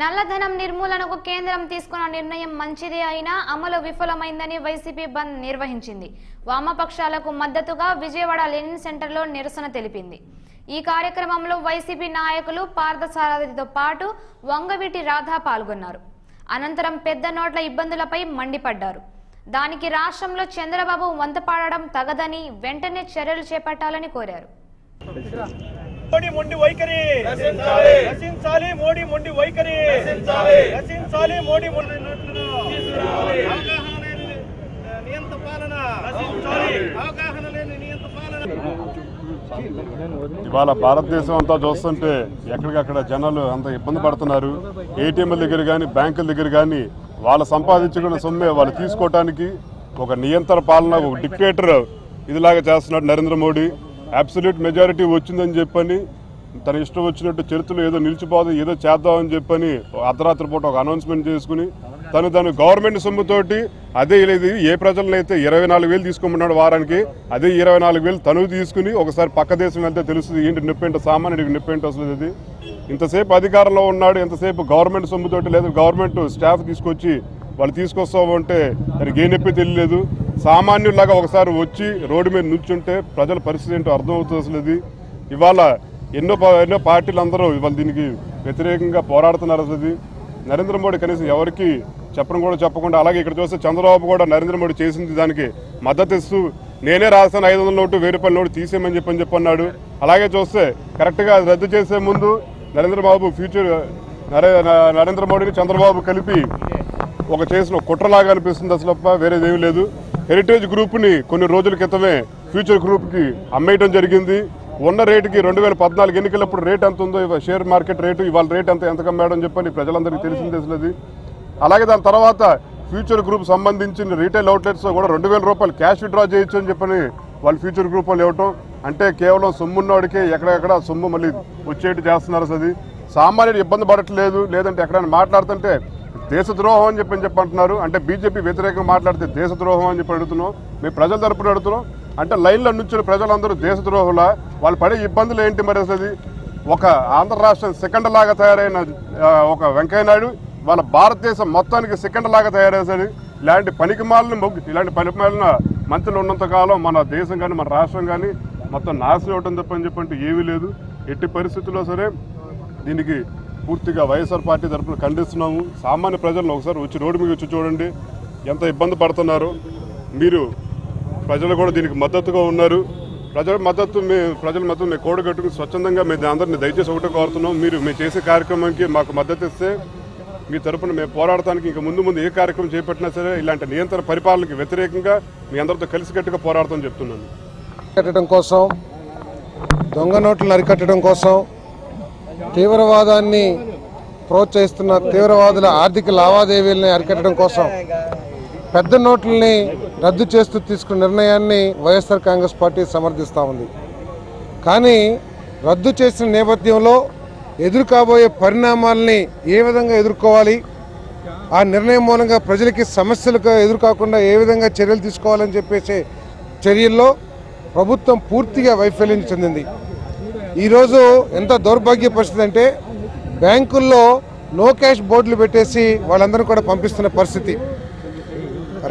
నల్లధనం నిర్మూలనకు కేంద్రం తీసుకున్న నిర్ణయం మంచిదే అయినా అమలు విఫలమైందని వైసీపీ బంద్ నిర్వహించింది. వామపక్షాలకు మద్దతుగా విజయవాడ లెనిన్ సెంటర్లో నిరసన తెలిపింది. ఈ కార్యక్రమంలో వైసీపీ నాయకులు పార్థసారథితో పాటు వంగవీటి రాధా పాల్గొన్నారు. అనంతరం పెద్ద నోట్ల ఇబ్బందులపై మండిపడ్డారు. దానికి రాష్ట్రంలో చంద్రబాబు వంతపాడడం తగదని వెంటనే చర్యలు చేపట్టాలని కోరారు. మోడీ మొండి వైఖరి. రచించాలి మోడీ మొండి వైఖరి. రచించాలి మోడీ మొండి అవగాహన లేని నియంత పాలన. అవగాహన లేని నియంత పాలన. ఇవాళ భారతదేశం అంతా చూస్తుంటే ఎక్కడికక్కడ జనాలు అంత ఇబ్బంది పడుతున్నారు. ఏటీఎంల దగ్గర కానీ బ్యాంకుల దగ్గర కానీ వాళ్ళు సంపాదించుకున్న సొమ్మే వాళ్ళు తీసుకోవటానికి ఒక నియంత్రణ పాలన ఒక డిక్టేటర్ ఇదిలాగా చేస్తున్నాడు నరేంద్ర మోడీ. అబ్సల్యూట్ మెజారిటీ వచ్చిందని చెప్పని తన ఇష్టం వచ్చినట్టు చరిత్రలో ఏదో నిలిచిపోదు ఏదో చేద్దామని చెప్పని అర్ధరాత్రి పూట ఒక అనౌన్స్మెంట్ చేసుకుని తను తను గవర్నమెంట్ సొమ్ముతోటి అదే ఇది ఏ ప్రజలనైతే ఇరవై నాలుగు వేలు తీసుకోమన్నాడు వారానికి అదే ఇరవై నాలుగు వేలు తను తీసుకుని ఒకసారి పక్క దేశం వెళ్తే తెలుస్తుంది ఏంటి నొప్పి సామాన్యుడికి నొప్పి వస్తుంది అసలు ఇది. ఇంతసేపు అధికారంలో ఉన్నాడు ఎంతసేపు గవర్నమెంట్ సొమ్ముతోటి లేదా గవర్నమెంట్ స్టాఫ్ తీసుకొచ్చి వాళ్ళు తీసుకొస్తామంటే దానికి ఏ నొప్పి తెలియలేదు. సామాన్యులాగా ఒకసారి వచ్చి రోడ్డు మీద నుంచుంటే ప్రజల పరిస్థితి ఏంటో అర్థమవుతుంది అసలు ఇది. ఇవాళ ఎన్నో ఎన్నో పార్టీలు అందరూ ఇవాళ దీనికి వ్యతిరేకంగా పోరాడుతున్నారు అసలు నరేంద్ర మోడీ కనీసం ఎవరికి చెప్పడం కూడా చెప్పకుండా అలాగే ఇక్కడ చూస్తే చంద్రబాబు కూడా నరేంద్ర మోడీ చేసింది దానికి మద్దతు ఇస్తూ నేనే రాస్తాను ఐదు వందల నోటు వెయ్యి రూపాయల నోటు తీసేయమని చెప్పని చెప్పన్నాడు. అలాగే చూస్తే కరెక్ట్గా రద్దు చేసే ముందు నరేంద్ర బాబు ఫ్యూచర్ నరే నరేంద్ర మోడీని చంద్రబాబు కలిపి ఒక చేసిన కుట్రలాగా అనిపిస్తుంది అసలు తప్ప వేరేది ఏమీ లేదు. హెరిటేజ్ గ్రూప్ని కొన్ని రోజుల క్రితమే ఫ్యూచర్ గ్రూప్కి అమ్మేయడం జరిగింది. ఉన్న రేటుకి రెండు వేల పద్నాలుగు ఎన్నికలప్పుడు రేట్ ఎంత ఉందో షేర్ మార్కెట్ రేటు ఇవాళ రేట్ ఎంత ఎంత కమ్మాడని చెప్పని ప్రజలందరికీ తెలిసింది అసలు అలాగే దాని తర్వాత ఫ్యూచర్ గ్రూప్ సంబంధించిన రీటైల్ అవుట్లెట్స్ కూడా రెండు వేల రూపాయలు క్యాష్ విడ్రా చేయొచ్చు అని చెప్పని వాళ్ళు ఫ్యూచర్ గ్రూప్ వాళ్ళు ఇవ్వటం. అంటే కేవలం సొమ్మున్నోడికే ఎక్కడెక్కడ సొమ్ము మళ్ళీ వచ్చేట్టు చేస్తున్నారు అసలు అది. సామాన్యుడు ఇబ్బంది పడట్లేదు. లేదంటే ఎక్కడైనా మాట్లాడుతుంటే దేశద్రోహం అని చెప్పి చెప్పంటున్నారు. అంటే బీజేపీ వ్యతిరేకంగా మాట్లాడితే దేశద్రోహం అని చెప్పి అడుగుతున్నాం. మేము ప్రజల తరపున అడుగుతున్నాం. అంటే లైన్లో నుంచిన ప్రజలందరూ దేశద్రోహుల? వాళ్ళు పడే ఇబ్బందులు ఏంటి మరి అసలు? ఒక ఆంధ్ర రాష్ట్రం సెకండ్ లాగా తయారైన ఒక వెంకయ్య నాయుడు వాళ్ళ భారతదేశం మొత్తానికి సెకండ్ లాగా తయారేసాడు ఇలాంటి పనికిమాలను మొగ్గు ఇలాంటి పనికిమాలిన మంత్రులు ఉన్నంత కాలం మన దేశం కానీ మన రాష్ట్రం కానీ మొత్తం నాశనం అవటం తప్పని చెప్పంటే ఏమీ లేదు. ఎట్టి పరిస్థితుల్లో సరే దీనికి పూర్తిగా వైఎస్ఆర్ పార్టీ తరఫున ఖండిస్తున్నాము. సామాన్య ప్రజలను ఒకసారి వచ్చి రోడ్డు మీద వచ్చి చూడండి. ఎంత ఇబ్బంది పడుతున్నారో? మీరు ప్రజలు కూడా దీనికి మద్దతుగా ఉన్నారు. ప్రజల మద్దతు మీ ప్రజల మద్దతు మేము కూడగట్టుకుని స్వచ్ఛందంగా మేము అందరినీ దయచేసి ఒకటే కోరుతున్నాం. మీరు మేము చేసే కార్యక్రమానికి మాకు మద్దతు ఇస్తే మీ తరపున మేము పోరాడటానికి ఇంకా ముందు ముందు ఏ కార్యక్రమం చేపట్టినా సరే ఇలాంటి నియంత్రణ పరిపాలనకి వ్యతిరేకంగా మీ అందరితో కలిసికట్టుగా పోరాడతామని చెప్తున్నాను. అరికట్టడం కోసం దొంగ నోట్లను అరికట్టడం కోసం తీవ్రవాదాన్ని ప్రోత్సహిస్తున్న తీవ్రవాదుల ఆర్థిక లావాదేవీలని అరికట్టడం కోసం పెద్ద నోట్లని రద్దు చేస్తూ తీసుకున్న నిర్ణయాన్ని వైఎస్ఆర్ కాంగ్రెస్ పార్టీ సమర్థిస్తూ ఉంది. కానీ రద్దు చేసిన నేపథ్యంలో ఎదురు కాబోయే పరిణామాలని ఏ విధంగా ఎదుర్కోవాలి? ఆ నిర్ణయం మూలంగా ప్రజలకి సమస్యలకు ఎదురుకాకుండా ఏ విధంగా చర్యలు తీసుకోవాలని చెప్పేసి చర్యల్లో ప్రభుత్వం పూర్తిగా వైఫల్యం చెందింది. ఈరోజు ఎంత దౌర్భాగ్య పరిస్థితి అంటే బ్యాంకుల్లో నో క్యాష్ బోర్డులు పెట్టేసి వాళ్ళందరూ కూడా పంపిస్తున్న పరిస్థితి.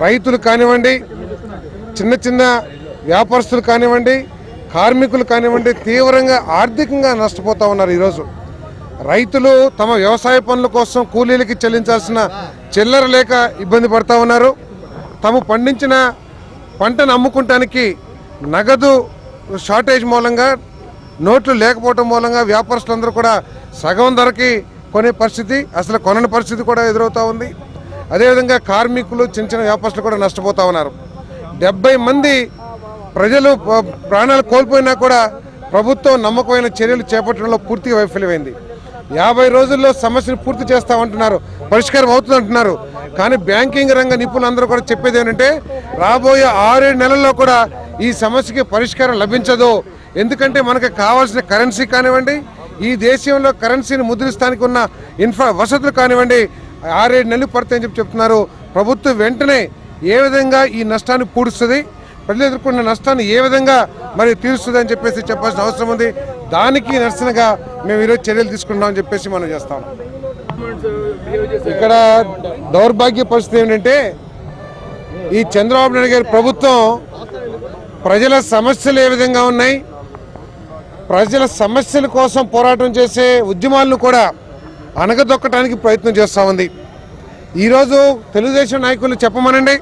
రైతులు కానివ్వండి చిన్న చిన్న వ్యాపారస్తులు కానివ్వండి కార్మికులు కానివ్వండి తీవ్రంగా ఆర్థికంగా నష్టపోతూ ఉన్నారు ఈరోజు. రైతులు తమ వ్యవసాయ పనుల కోసం కూలీలకి చెల్లించాల్సిన చిల్లర లేక ఇబ్బంది పడతా ఉన్నారు. తాము పండించిన పంటను అమ్ముకుంటానికి నగదు షార్టేజ్ మూలంగా నోట్లు లేకపోవడం మూలంగా వ్యాపారస్తులందరూ కూడా సగం ధరకి కొనే పరిస్థితి అసలు కొనని పరిస్థితి కూడా ఎదురవుతూ ఉంది. అదేవిధంగా కార్మికులు చిన్న చిన్న వ్యాపారస్తులు కూడా నష్టపోతూ ఉన్నారు. డెబ్బై మంది ప్రజలు ప్రాణాలు కోల్పోయినా కూడా ప్రభుత్వం నమ్మకమైన చర్యలు చేపట్టడంలో పూర్తిగా వైఫల్యమైంది. యాభై రోజుల్లో సమస్యను పూర్తి చేస్తామంటున్నారు పరిష్కారం అవుతుందంటున్నారు. కానీ బ్యాంకింగ్ రంగ నిపుణులందరూ కూడా చెప్పేది ఏంటంటే రాబోయే ఆరేడు నెలల్లో కూడా ఈ సమస్యకి పరిష్కారం లభించదు. ఎందుకంటే మనకు కావాల్సిన కరెన్సీ కానివ్వండి ఈ దేశంలో కరెన్సీని ముద్రిస్తానికి ఉన్న ఇన్ఫ్రా వసతులు కానివ్వండి ఆరేడు నెలలు పడతాయని చెప్పి చెప్తున్నారు. ప్రభుత్వం వెంటనే ఏ విధంగా ఈ నష్టాన్ని పూడుస్తుంది ప్రజలు ఎదుర్కొన్న నష్టాన్ని ఏ విధంగా మరి తీరుస్తుంది అని చెప్పేసి చెప్పాల్సిన అవసరం ఉంది. దానికి నిరసనగా మేము ఈరోజు చర్యలు తీసుకుంటామని చెప్పేసి మనం చేస్తాం. ఇక్కడ దౌర్భాగ్య పరిస్థితి ఏంటంటే ఈ చంద్రబాబు నాయుడు గారి ప్రభుత్వం ప్రజల సమస్యలు ఏ విధంగా ఉన్నాయి ప్రజల సమస్యల కోసం పోరాటం చేసే ఉద్యమాలను కూడా అణగదొక్కడానికి ప్రయత్నం చేస్తూ ఉంది. ఈరోజు తెలుగుదేశం నాయకులు చెప్పమనండి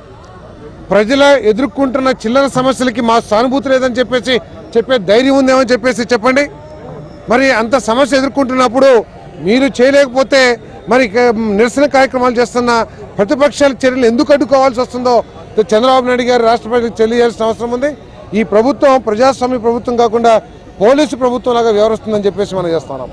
ప్రజల ఎదుర్కొంటున్న చిల్లర సమస్యలకి మా సానుభూతి లేదని చెప్పేసి చెప్పే ధైర్యం ఉందేమని చెప్పేసి చెప్పండి. మరి అంత సమస్య ఎదుర్కొంటున్నప్పుడు మీరు చేయలేకపోతే మరి నిరసన కార్యక్రమాలు చేస్తున్న ప్రతిపక్షాల చర్యలు ఎందుకు అడ్డుకోవాల్సి వస్తుందో చంద్రబాబు నాయుడు గారు రాష్ట్రపతికి తెలియజేయాల్సిన అవసరం ఉంది. ఈ ప్రభుత్వం ప్రజాస్వామ్య ప్రభుత్వం కాకుండా పోలీసు ప్రభుత్వం లాగా వ్యవహరిస్తుందని చెప్పేసి మనం చేస్తున్నాం.